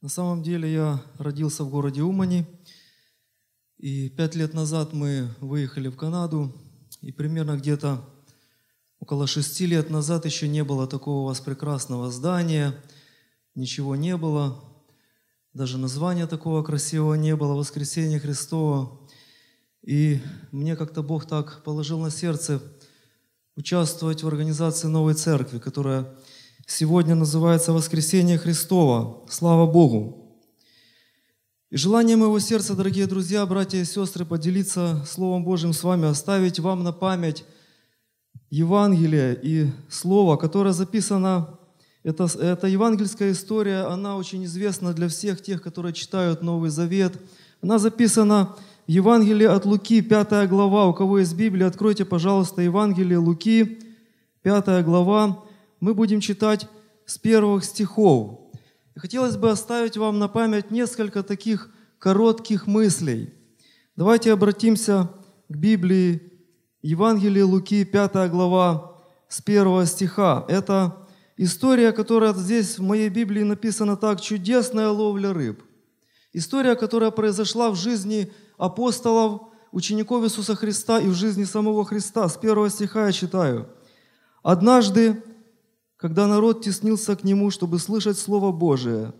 На самом деле я родился в городе Умани, и пять лет назад мы выехали в Канаду, и примерно где-то около шести лет назад еще не было такого у вас прекрасного здания, ничего не было, даже названия такого красивого не было, Воскресение Христово. И мне как-то Бог так положил на сердце участвовать в организации новой церкви, которая сегодня называется «Воскресение Христово». Слава Богу! И желание моего сердца, дорогие друзья, братья и сестры, поделиться Словом Божьим с вами, оставить вам на память Евангелие и Слово, которое записано, это, это евангельская история, она очень известна для всех тех, которые читают Новый Завет. Она записана в Евангелии от Луки, 5 глава. У кого есть Библия, откройте, пожалуйста, Евангелие Луки, 5 глава, мы будем читать с первых стихов. И хотелось бы оставить вам на память несколько таких коротких мыслей. Давайте обратимся к Библии, Евангелие Луки, 5 глава, с первого стиха. Это история, которая здесь в моей Библии написана так, чудесная ловля рыб. История, которая произошла в жизни апостолов, учеников Иисуса Христа и в жизни самого Христа. С первого стиха я читаю. «Однажды когда народ теснился к нему, чтобы слышать Слово Божие,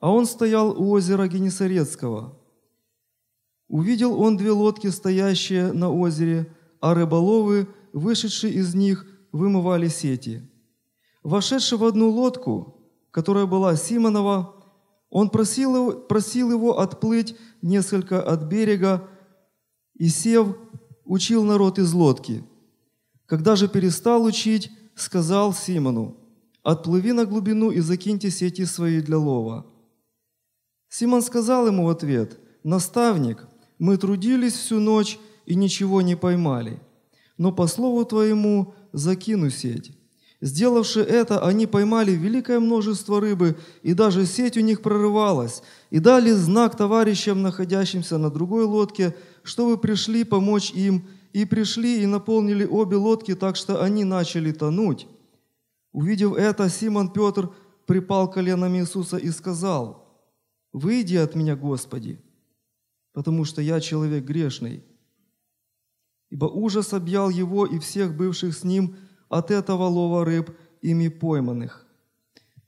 а он стоял у озера Генесарецкого. Увидел он две лодки, стоящие на озере, а рыболовы, вышедшие из них, вымывали сети. Вошедший в одну лодку, которая была Симонова, он просил его, просил его отплыть несколько от берега и, сев, учил народ из лодки. Когда же перестал учить, сказал Симону, «Отплыви на глубину и закиньте сети свои для лова». Симон сказал ему в ответ, «Наставник, мы трудились всю ночь и ничего не поймали, но по слову твоему закину сеть». Сделавши это, они поймали великое множество рыбы, и даже сеть у них прорывалась, и дали знак товарищам, находящимся на другой лодке, чтобы пришли помочь им, и пришли и наполнили обе лодки, так что они начали тонуть. Увидев это, Симон Петр припал коленами Иисуса и сказал, «Выйди от меня, Господи, потому что я человек грешный». Ибо ужас объял его и всех бывших с ним от этого лова рыб, ими пойманных.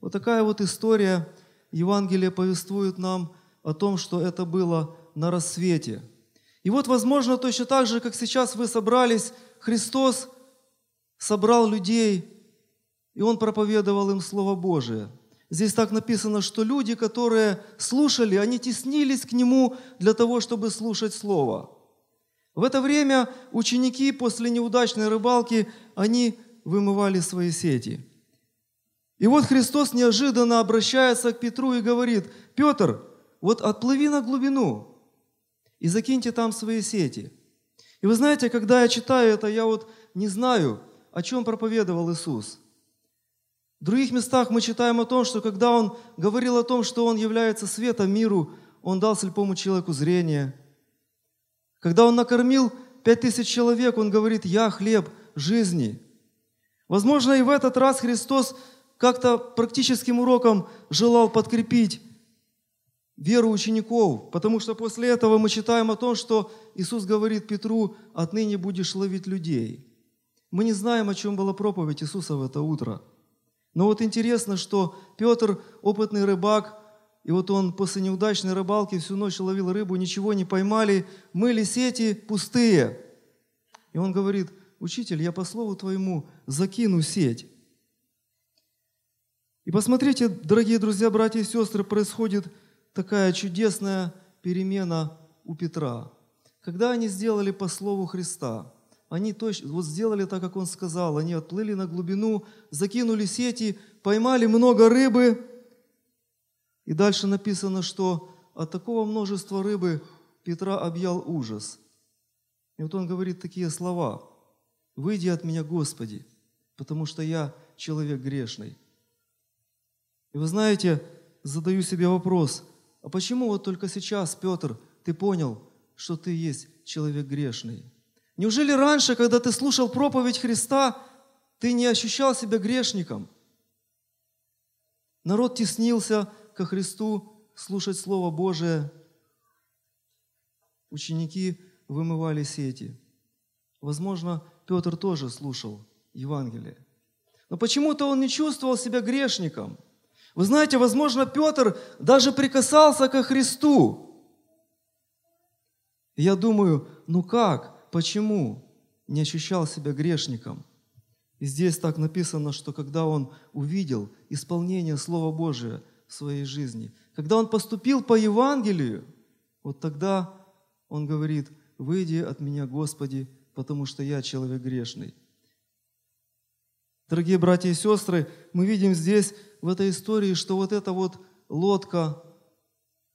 Вот такая вот история. Евангелие повествует нам о том, что это было на рассвете – и вот, возможно, точно так же, как сейчас вы собрались, Христос собрал людей, и Он проповедовал им Слово Божие. Здесь так написано, что люди, которые слушали, они теснились к Нему для того, чтобы слушать Слово. В это время ученики после неудачной рыбалки, они вымывали свои сети. И вот Христос неожиданно обращается к Петру и говорит, «Петр, вот отплыви на глубину, и закиньте там свои сети. И вы знаете, когда я читаю это, я вот не знаю, о чем проповедовал Иисус. В других местах мы читаем о том, что когда Он говорил о том, что Он является светом миру, Он дал слепому человеку зрение. Когда Он накормил пять тысяч человек, Он говорит, «Я хлеб жизни». Возможно, и в этот раз Христос как-то практическим уроком желал подкрепить веру учеников, потому что после этого мы читаем о том, что Иисус говорит Петру, отныне будешь ловить людей. Мы не знаем, о чем была проповедь Иисуса в это утро. Но вот интересно, что Петр, опытный рыбак, и вот он после неудачной рыбалки всю ночь ловил рыбу, ничего не поймали, мыли сети пустые. И он говорит, учитель, я по слову твоему закину сеть. И посмотрите, дорогие друзья, братья и сестры, происходит такая чудесная перемена у Петра. Когда они сделали по слову Христа, они точно, вот сделали так, как он сказал, они отплыли на глубину, закинули сети, поймали много рыбы, и дальше написано, что от такого множества рыбы Петра объял ужас. И вот он говорит такие слова. «Выйди от меня, Господи, потому что я человек грешный». И вы знаете, задаю себе вопрос – а почему вот только сейчас, Петр, ты понял, что ты есть человек грешный? Неужели раньше, когда ты слушал проповедь Христа, ты не ощущал себя грешником? Народ теснился ко Христу слушать Слово Божие. Ученики вымывали сети. Возможно, Петр тоже слушал Евангелие. Но почему-то он не чувствовал себя грешником. Вы знаете, возможно, Петр даже прикасался ко Христу. Я думаю, ну как, почему не ощущал себя грешником? И здесь так написано, что когда он увидел исполнение Слова Божия в своей жизни, когда он поступил по Евангелию, вот тогда он говорит, «Выйди от меня, Господи, потому что я человек грешный». Дорогие братья и сестры, мы видим здесь, в этой истории, что вот эта вот лодка,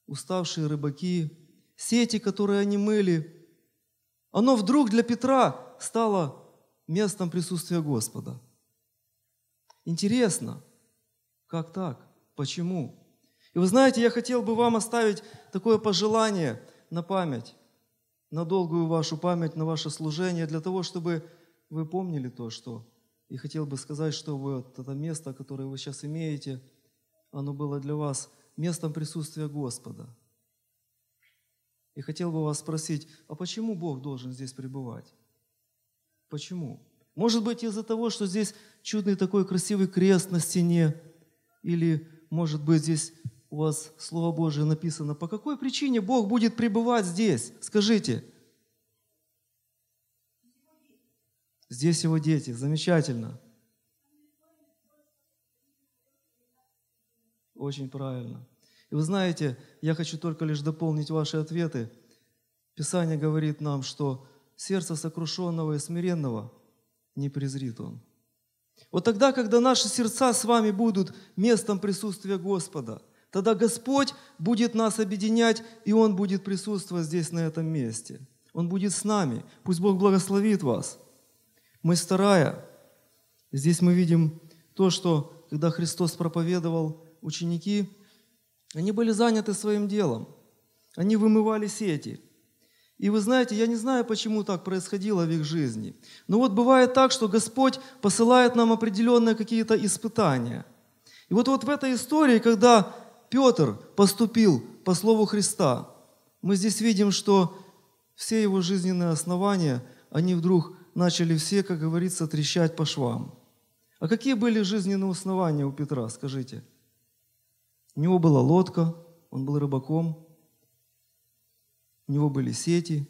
уставшие рыбаки, сети, которые они мыли, оно вдруг для Петра стало местом присутствия Господа. Интересно, как так? Почему? И вы знаете, я хотел бы вам оставить такое пожелание на память, на долгую вашу память, на ваше служение, для того, чтобы вы помнили то, что и хотел бы сказать, что вот это место, которое вы сейчас имеете, оно было для вас местом присутствия Господа. И хотел бы вас спросить, а почему Бог должен здесь пребывать? Почему? Может быть, из-за того, что здесь чудный такой красивый крест на стене, или, может быть, здесь у вас Слово Божие написано. По какой причине Бог будет пребывать здесь? Скажите. Здесь его дети. Замечательно. Очень правильно. И вы знаете, я хочу только лишь дополнить ваши ответы. Писание говорит нам, что сердце сокрушенного и смиренного не презрит он. Вот тогда, когда наши сердца с вами будут местом присутствия Господа, тогда Господь будет нас объединять, и Он будет присутствовать здесь, на этом месте. Он будет с нами. Пусть Бог благословит вас. Мы старая. Здесь мы видим то, что когда Христос проповедовал, ученики, они были заняты своим делом. Они вымывали сети. И вы знаете, я не знаю, почему так происходило в их жизни. Но вот бывает так, что Господь посылает нам определенные какие-то испытания. И вот, вот в этой истории, когда Петр поступил по слову Христа, мы здесь видим, что все его жизненные основания, они вдруг начали все, как говорится, трещать по швам. А какие были жизненные основания у Петра, скажите? У него была лодка, он был рыбаком, у него были сети,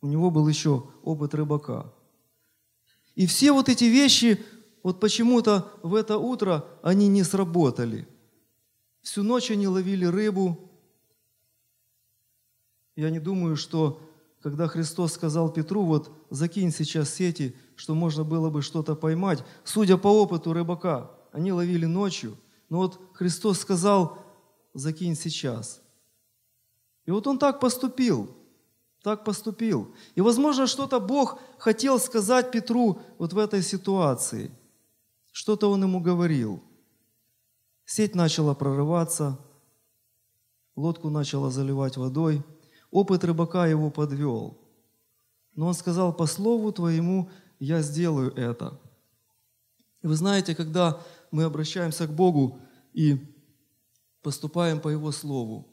у него был еще опыт рыбака. И все вот эти вещи, вот почему-то в это утро они не сработали. Всю ночь они ловили рыбу. Я не думаю, что когда Христос сказал Петру, вот закинь сейчас сети, что можно было бы что-то поймать. Судя по опыту рыбака, они ловили ночью. Но вот Христос сказал, закинь сейчас. И вот он так поступил, так поступил. И, возможно, что-то Бог хотел сказать Петру вот в этой ситуации. Что-то он ему говорил. Сеть начала прорываться, лодку начала заливать водой – Опыт рыбака его подвел. Но он сказал, по слову твоему я сделаю это. Вы знаете, когда мы обращаемся к Богу и поступаем по Его Слову,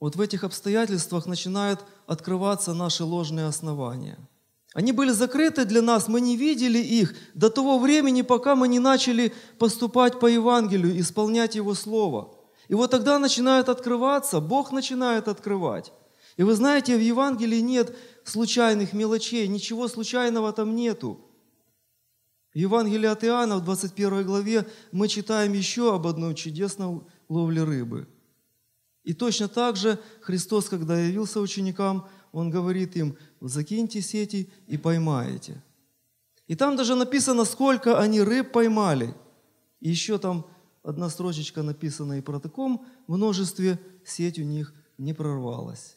вот в этих обстоятельствах начинают открываться наши ложные основания. Они были закрыты для нас, мы не видели их до того времени, пока мы не начали поступать по Евангелию, исполнять Его Слово – и вот тогда начинают открываться, Бог начинает открывать. И вы знаете, в Евангелии нет случайных мелочей, ничего случайного там нету. В Евангелии от Иоанна в 21 главе мы читаем еще об одной чудесной ловле рыбы. И точно так же Христос, когда явился ученикам, Он говорит им, закиньте сети и поймаете. И там даже написано, сколько они рыб поймали. И еще там одна строчечка написана и про таком множестве сеть у них не прорвалась.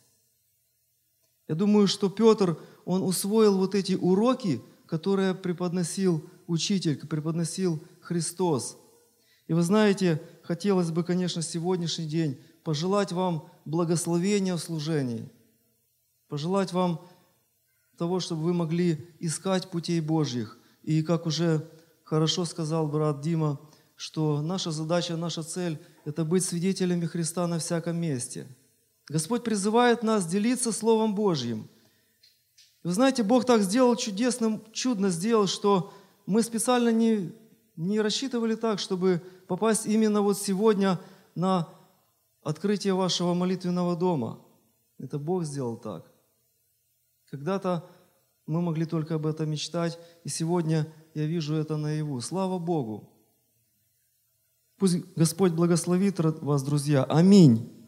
Я думаю, что Петр, он усвоил вот эти уроки, которые преподносил учитель, преподносил Христос. И вы знаете, хотелось бы, конечно, сегодняшний день пожелать вам благословения в служении, пожелать вам того, чтобы вы могли искать путей Божьих. И как уже хорошо сказал брат Дима, что наша задача, наша цель – это быть свидетелями Христа на всяком месте. Господь призывает нас делиться Словом Божьим. Вы знаете, Бог так сделал чудесным, чудно сделал, что мы специально не, не рассчитывали так, чтобы попасть именно вот сегодня на открытие вашего молитвенного дома. Это Бог сделал так. Когда-то мы могли только об этом мечтать, и сегодня я вижу это наяву. Слава Богу! Пусть Господь благословит вас, друзья. Аминь.